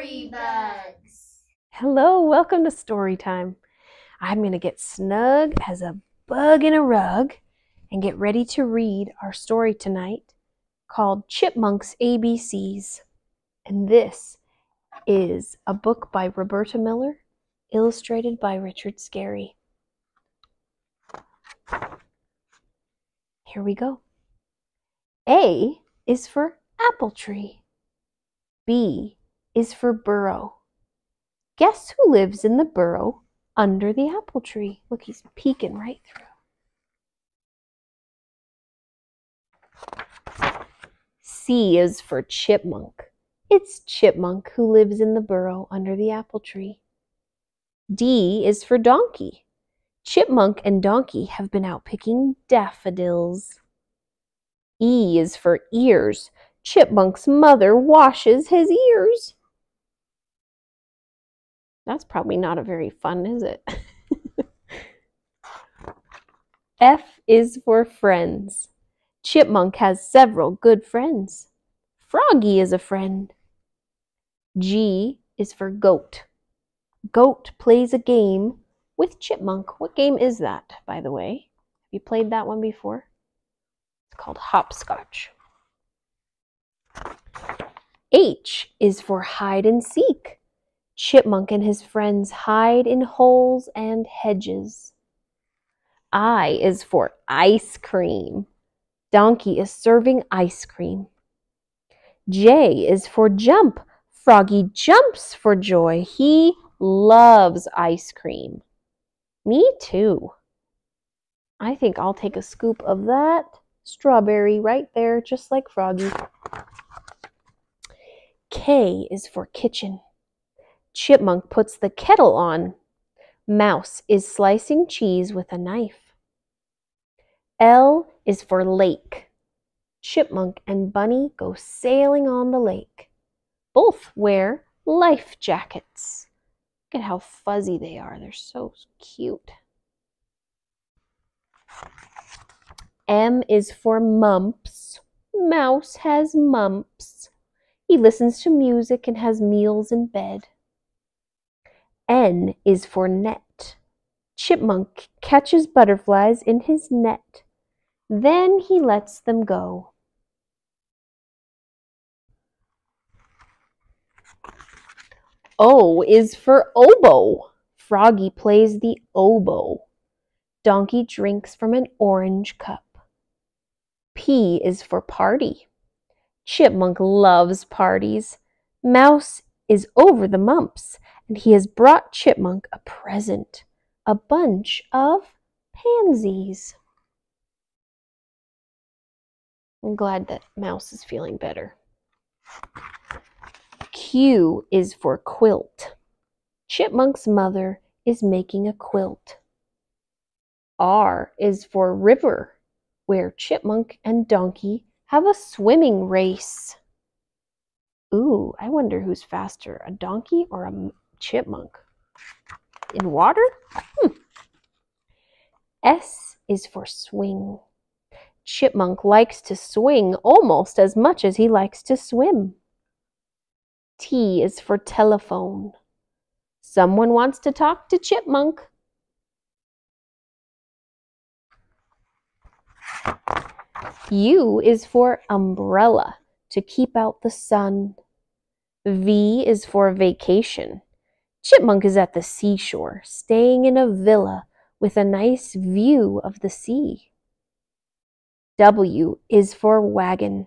Story Bugs. Hello, welcome to Story Time. I'm going to get snug as a bug in a rug and get ready to read our story tonight called Chipmunk's ABCs. And this is a book by Roberta Miller, illustrated by Richard Scarry. Here we go. A is for apple tree. B is for burrow. Guess who lives in the burrow under the apple tree? Look, he's peeking right through. C is for chipmunk. It's Chipmunk who lives in the burrow under the apple tree. D is for donkey. Chipmunk and Donkey have been out picking daffodils. E is for ears. Chipmunk's mother washes his ears. That's probably not a very fun, is it? F is for friends. Chipmunk has several good friends. Froggy is a friend. G is for goat. Goat plays a game with Chipmunk. What game is that, by the way? Have you played that one before? It's called hopscotch. H is for hide and seek. Chipmunk and his friends hide in holes and hedges. I is for ice cream. Donkey is serving ice cream. J is for jump. Froggy jumps for joy. He loves ice cream. Me too. I think I'll take a scoop of that strawberry right there, just like Froggy. K is for kitchen. Chipmunk puts the kettle on. Mouse is slicing cheese with a knife. L is for lake. Chipmunk and Bunny go sailing on the lake. Both wear life jackets. Look at how fuzzy they are. They're so cute. M is for mumps. Mouse has mumps. He listens to music and has meals in bed. N is for net. Chipmunk catches butterflies in his net. Then he lets them go. O is for oboe. Froggy plays the oboe. Donkey drinks from an orange cup. P is for party. Chipmunk loves parties. Mouse is over the mumps, and he has brought Chipmunk a present a bunch of pansies. I'm glad that Mouse is feeling better. Q is for quilt. Chipmunk's mother is making a quilt. R is for river, where Chipmunk and Donkey have a swimming race. Ooh, I wonder who's faster, a donkey or a chipmunk? In water? Hmm. S is for swing. Chipmunk likes to swing almost as much as he likes to swim. T is for telephone. Someone wants to talk to Chipmunk. U is for umbrella, to keep out the sun. V is for vacation. Chipmunk is at the seashore, staying in a villa with a nice view of the sea. W is for wagon.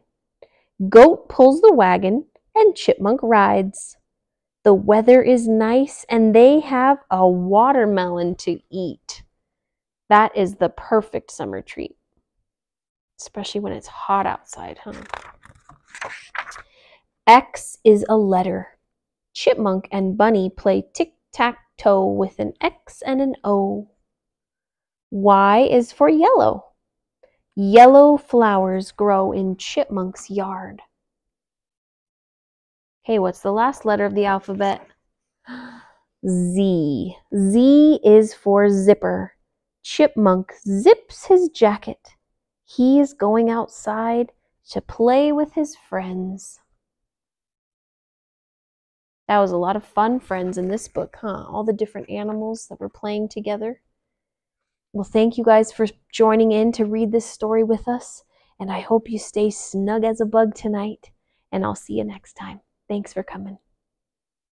Goat pulls the wagon and Chipmunk rides. The weather is nice and they have a watermelon to eat. That is the perfect summer treat, especially when it's hot outside, huh? X is a letter. Chipmunk and Bunny play tic tac toe with an X and an O. Y is for yellow. Yellow flowers grow in Chipmunk's yard. Hey, what's the last letter of the alphabet? Z. Z is for zipper. Chipmunk zips his jacket. He is going outside to play with his friends. That was a lot of fun, friends, in this book, huh? All the different animals that were playing together. Well, thank you guys for joining in to read this story with us. And I hope you stay snug as a bug tonight. And I'll see you next time. Thanks for coming.